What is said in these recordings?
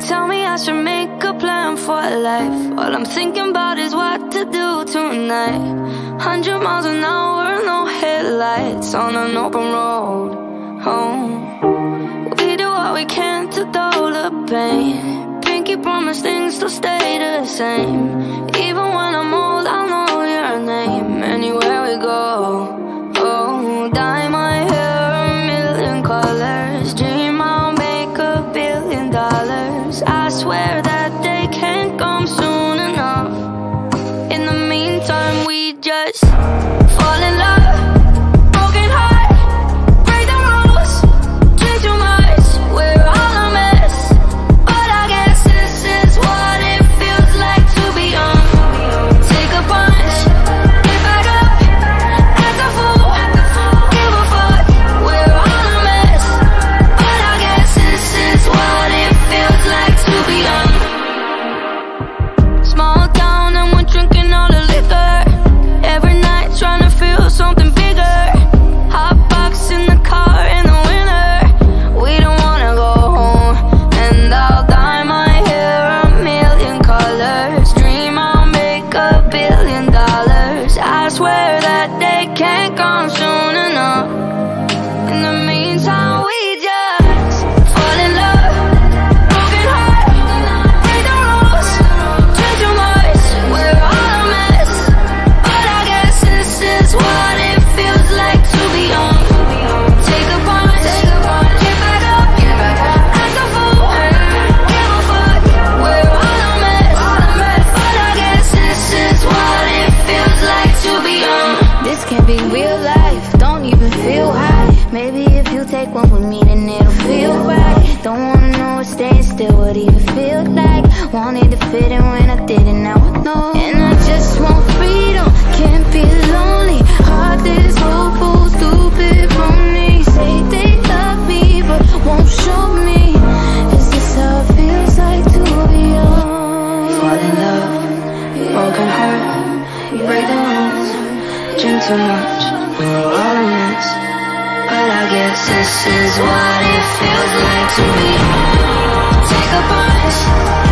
tell me I should make a plan for life. All I'm thinking about is what to do tonight. Hundred miles an hour, no headlights On an open road, home. We do what we can to dull the pain. Pinky promise things to stay the same. Even when I'm Fall in love. dreams can be real life. Don't even feel high. Maybe if you take one with me then it'll feel right. Don't wanna know what's staying still would even feel like. Wanted to fit in when I didn't Now I know. And I just want freedom. Can't be lonely. Heart that is open too much. We're all nuts But I guess this is what it feels like to be Take a bunch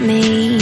me.